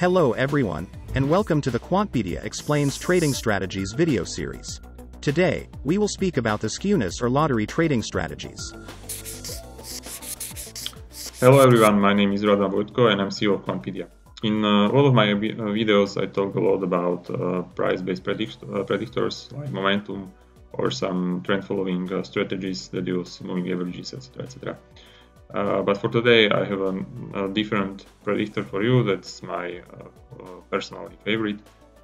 Hello everyone, and welcome to the Quantpedia Explains Trading Strategies video series. Today, we will speak about the skewness or lottery trading strategies. Hello everyone, my name is Radovan Vojtko and I'm CEO of Quantpedia. In uh, all of my uh, videos, I talk a lot about uh, price-based predict uh, predictors like momentum or some trend-following uh, strategies that use moving averages, etc., etc. Uh, but for today, I have a, a, different predictor for you. That's my uh, uh, personally favorite,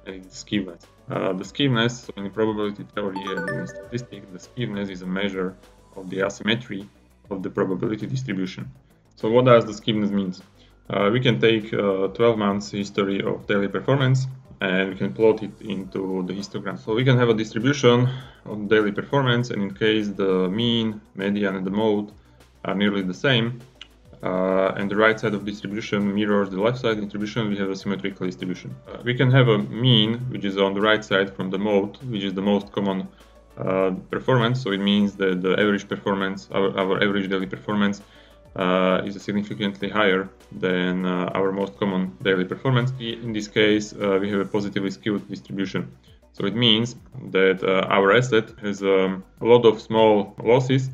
and it's skewness. Uh, the skewness, so in probability theory and in statistics, the skewness is a measure of the asymmetry of the probability distribution. So what does the skewness mean? Uh, we can take uh, 12 months history of daily performance and we can plot it into the histogram. So we can have a distribution of daily performance and in case the mean, median and the mode are nearly the same, uh, and the right side of distribution mirrors the left side distribution, we have a symmetrical distribution. Uh, we can have a mean, which is on the right side from the mode, which is the most common uh, performance. So it means that the average performance, our, our average daily performance, uh, is significantly higher than uh, our most common daily performance. In this case, uh, we have a positively skewed distribution. So it means that our asset has um, a lot of small losses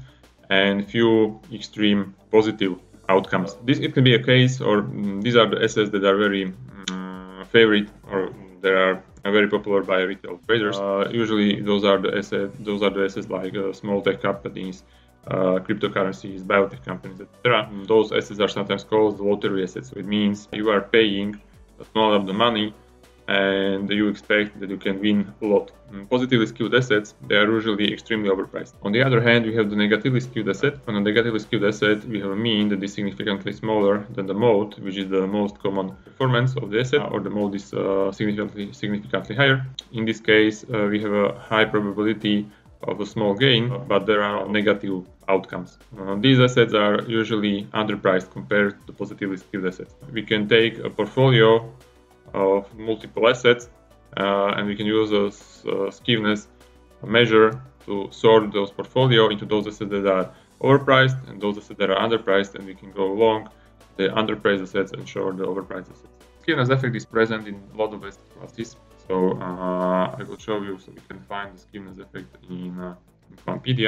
and few extreme positive outcomes. This it can be a case, or mm, these are the assets that are very um, favorite, or they are very popular by retail traders. Uh, usually, those are the assets. Those are the assets like uh, small tech companies, uh, cryptocurrencies, biotech companies, etc. Those assets are sometimes called lottery assets. So it means you are paying a small amount of the money and you expect that you can win a lot. Mm, positively skewed assets, they are usually extremely overpriced. On the other hand, we have the negatively skewed asset. On a negatively skewed asset, we have a mean that is significantly smaller than the mode, which is the most common performance of the asset, or the mode is uh, significantly significantly higher. In this case, uh, we have a high probability of a small gain, but there are negative outcomes. Uh, these assets are usually underpriced compared to positively skewed assets. We can take a portfolio of multiple assets uh, and we can use a uh, skewness measure to sort those portfolio into those assets that are overpriced and those assets that are underpriced and we can go along the underpriced assets and short the overpriced assets. Skewness effect is present in a lot of asset classes so uh, I will show you so we can find the skewness effect in, uh, in.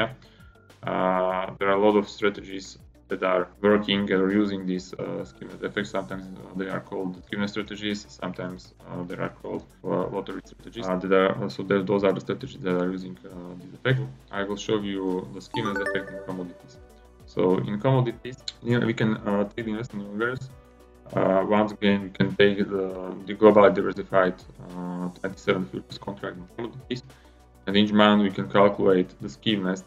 Uh, there are a lot of strategies that are working or using these uh, skewness effects. Sometimes uh, they are called skewness strategies, sometimes uh, they are called uh, lottery strategies. Uh, that are, so those are the strategies that are using uh, this effect. I will show you the skewness effect in commodities. So in commodities, you know, we can uh, take the investing universe. once again, we can take the, the globally diversified 27 futures contract in commodities, and each month we can calculate the skewness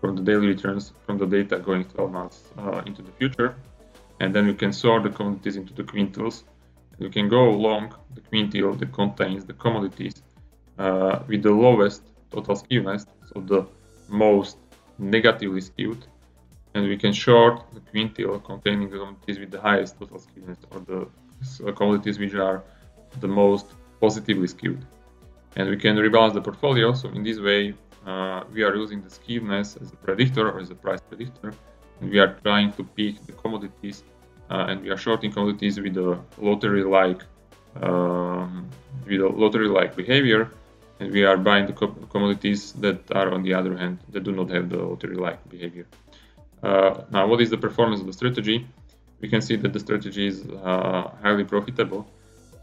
from the daily returns from the data going 12 months uh, into the future. And then we can sort the commodities into the quintiles. We can go along the quintile that contains the commodities uh, with the lowest total skewness, so the most negatively skewed. And we can short the quintile containing the commodities with the highest total skewness, or the commodities which are the most positively skewed. And we can rebalance the portfolio. So in this way, we are using the skewness as a predictor or as a price predictor. And we are trying to pick the commodities uh, and we are shorting commodities with a lottery-like um, with a lottery-like behavior and we are buying the commodities that are on the other hand that do not have the lottery-like behavior. Uh, now, what is the performance of the strategy? We can see that the strategy is uh, highly profitable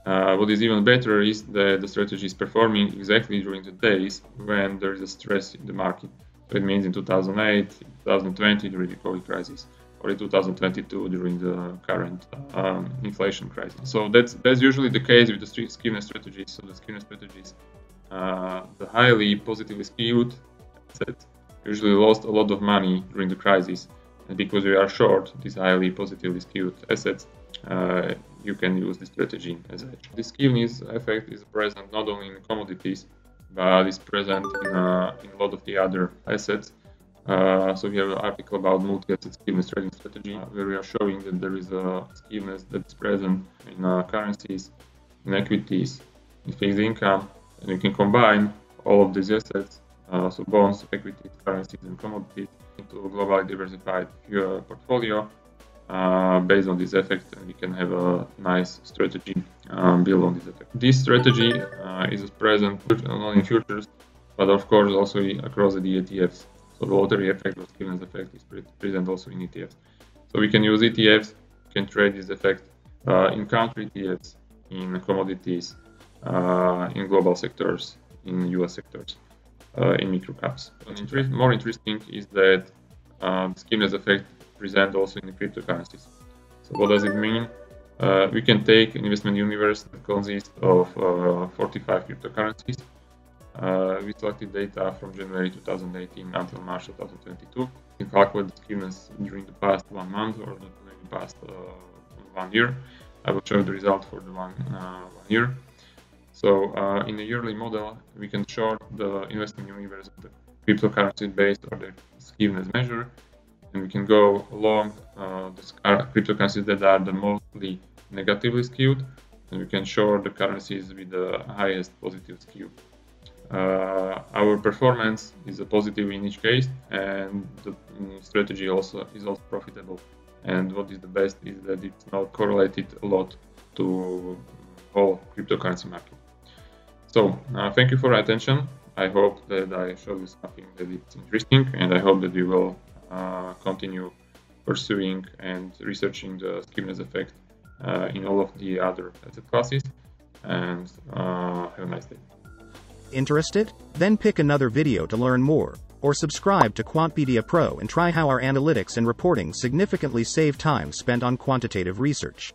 uh, what is even better is that the strategy is performing exactly during the days when there is a stress in the market. So it means in 2008, 2020 during the COVID crisis, or in 2022 during the current um, inflation crisis. So that's that's usually the case with the skewness strategies. So the skewness strategies, uh, the highly positively skewed assets usually lost a lot of money during the crisis, because we are short these highly positively skewed assets, uh, you can use this strategy as hedge. This skewness effect is present not only in commodities, but is present in, uh, in a lot of the other assets. Uh, so we have an article about multi-asset skewness trading strategy, uh, where we are showing that there is a skewness that's present in uh, currencies, in equities, in fixed income, and you can combine all of these assets, uh, so bonds, equities, currencies, and commodities, a globally diversified portfolio uh, based on this effect, we can have a nice strategy um, built on this effect. This strategy uh, is present not only in futures, but of course also across the ETFs. So the lottery effect or skewness effect is present also in ETFs. So we can use ETFs, we can trade this effect uh, in country ETFs, in commodities, uh, in global sectors, in US sectors, uh, in micro caps. more interesting is that um, skewness effect present also in the cryptocurrencies. So what does it mean? Uh, we can take an investment universe that consists of uh, 45 cryptocurrencies. Uh, we selected data from January 2018 until March 2022. We can calculate the skewness during the past one month or the past uh, one year. I will show the result for the one, uh, one year. So uh, in the yearly model, we can short the investment universe of the cryptocurrency based on the skewness measure and we can go along uh, the cryptocurrencies that are the mostly negatively skewed, and we can short the currencies with the highest positive skew. Uh, our performance is a positive in each case, and the mm, strategy also is also profitable. And what is the best is that it's not correlated a lot to whole cryptocurrency market. So uh, thank you for attention. I hope that I showed you something that is interesting, and I hope that you will uh, continue pursuing and researching the skewness effect uh, in all of the other asset classes. And uh, have a nice day. Interested? Then pick another video to learn more, or subscribe to Quantpedia Pro and try how our analytics and reporting significantly save time spent on quantitative research.